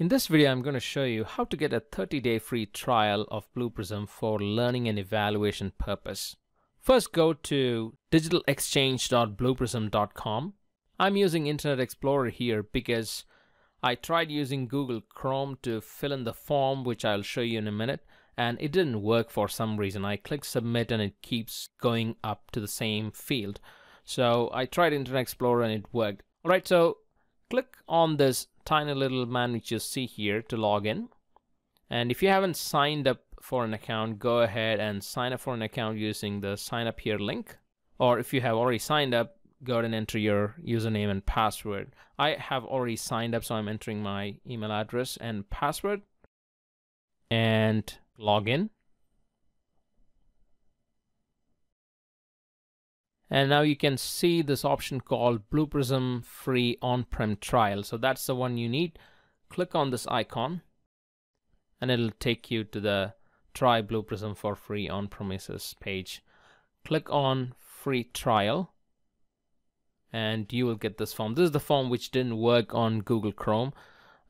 In this video, I'm going to show you how to get a 30-day free trial of Blue Prism for learning and evaluation purpose. First, go to digitalexchange.blueprism.com. I'm using Internet Explorer here because I tried using Google Chrome to fill in the form, which I'll show you in a minute, and it didn't work for some reason. I click submit and it keeps going up to the same field. So I tried Internet Explorer and it worked. All right, so click on this tiny little man which you see here to log in. And if you haven't signed up for an account, go ahead and sign up for an account using the sign up here link. Or if you have already signed up, go ahead and enter your username and password. I have already signed up, so I'm entering my email address and password and log in. And now you can see this option called Blue Prism Free On-Prem Trial. So that's the one you need. Click on this icon and it'll take you to the Try Blue Prism for Free On-Premises page. Click on Free Trial and you will get this form. This is the form which didn't work on Google Chrome,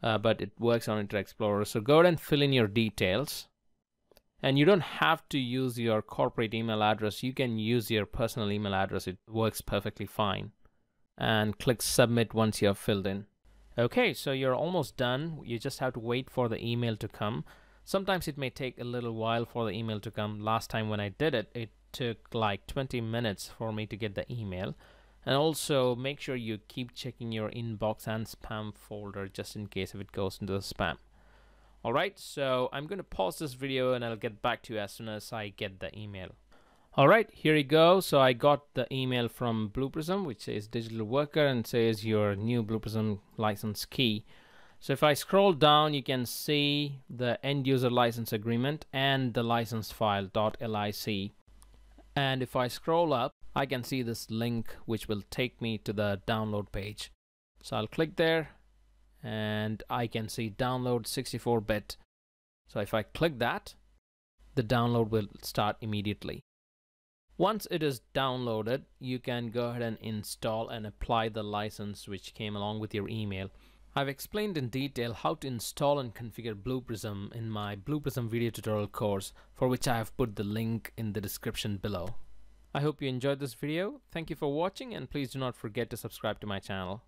uh, but it works on Internet Explorer. So go ahead and fill in your details. And you don't have to use your corporate email address. You can use your personal email address. It works perfectly fine. And click submit once you have filled in. Okay, so you're almost done. You just have to wait for the email to come. Sometimes it may take a little while for the email to come. Last time when I did it, it took like 20 minutes for me to get the email. And also make sure you keep checking your inbox and spam folder just in case if it goes into the spam. Alright, so I'm going to pause this video and I'll get back to you as soon as I get the email. Alright, here you go. So I got the email from Blue Prism, which says digital worker and says your new Blue Prism license key. So if I scroll down, you can see the end user license agreement and the license file .lic. And if I scroll up, I can see this link which will take me to the download page. So I'll click there and I can see download 64-bit. So if I click that, the download will start immediately. Once it is downloaded, you can go ahead and install and apply the license which came along with your email. I've explained in detail how to install and configure Blue Prism in my Blue Prism video tutorial course for which I have put the link in the description below. I hope you enjoyed this video. Thank you for watching and please do not forget to subscribe to my channel.